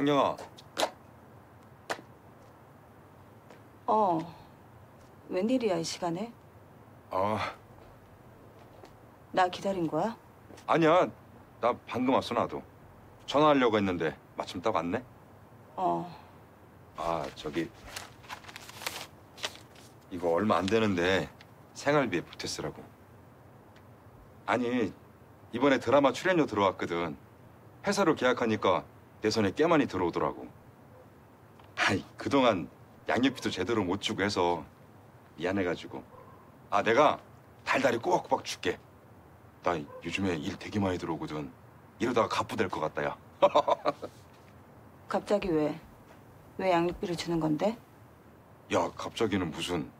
향경아, 어. 웬일이야 이 시간에? 아 나 기다린 거야? 아니야. 나 방금 왔어 나도. 전화하려고 했는데 마침 딱 왔네. 어. 아 저기 이거 얼마 안 되는데 생활비에 보태 쓰라고. 아니 이번에 드라마 출연료 들어왔거든. 회사로 계약하니까 내 손에 꽤 많이 들어오더라고. 아이 그동안 양육비도 제대로 못 주고 해서 미안해가지고. 아 내가 달달이 꼬박꼬박 줄게. 나 요즘에 일 되게 많이 들어오거든. 이러다가 갑부될 것 같다 야. 갑자기 왜? 왜 양육비를 주는 건데? 야 갑자기는 무슨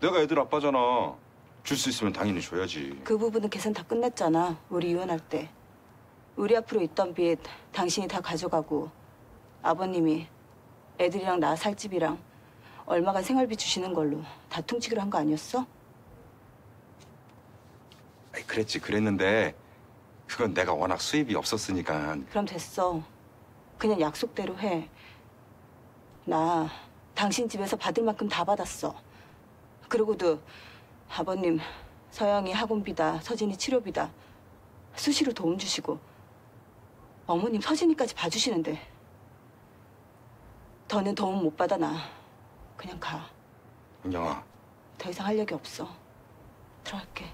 내가 애들 아빠잖아 줄 수 있으면 당연히 줘야지 그 부분은 계산 다 끝냈잖아. 우리 이혼할 때. 우리 앞으로 있던 빚 당신이 다 가져가고 아버님이 애들이랑 나 살 집이랑 얼마간 생활비 주시는 걸로 다 퉁치기로 한 거 아니었어? 아이, 그랬지 그랬는데 그건 내가 워낙 수입이 없었으니까 그럼 됐어. 그냥 약속대로 해. 나 당신 집에서 받을 만큼 다 받았어. 그러고도 아버님 서영이 학원비다, 서진이 치료비다 수시로 도움 주시고 어머님 서진이까지 봐주시는데 더는 도움 못 받아 나. 그냥 가. 은경아 더 이상 할 얘기 없어. 들어갈게.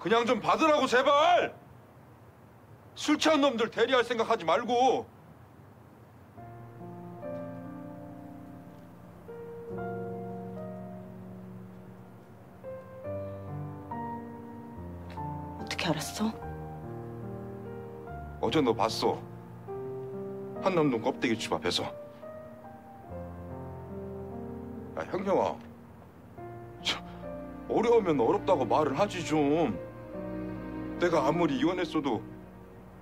그냥 좀 받으라고 제발 술 취한 놈들 대리할 생각하지 말고 어떻게 알았어? 어제 너 봤어? 한남동 껍데기 집 앞에서. 야 형경아. 참, 어려우면 어렵다고 말을 하지 좀. 내가 아무리 이혼했어도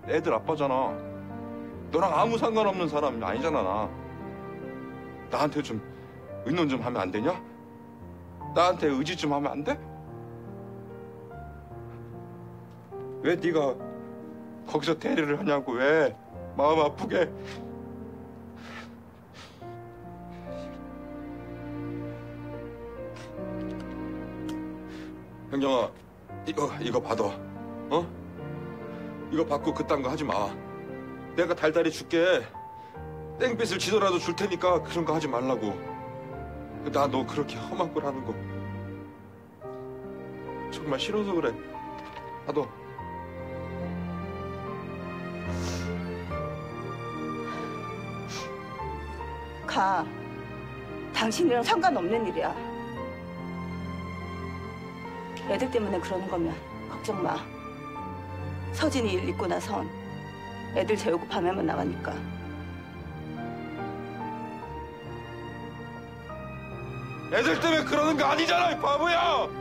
애들 아빠잖아. 너랑 아무 상관없는 사람이 아니잖아 나. 나한테 좀 의논 좀 하면 안 되냐? 나한테 의지 좀 하면 안 돼? 왜 네가 거기서 대리를 하냐고 왜? 마음 아프게. 현경아 이거 이거 받아. 어? 이거 받고 그딴 거 하지 마. 내가 달달이 줄게. 땡빛을 지더라도 줄 테니까 그런 거 하지 말라고. 나 너 그렇게 험한 걸 하는 거. 정말 싫어서 그래. 받아 가. 당신이랑 상관없는 일이야. 애들 때문에 그러는 거면 걱정 마. 서진이 일 있고 나선 애들 재우고 밤에만 나가니까. 애들 때문에 그러는 거 아니잖아, 이 바보야!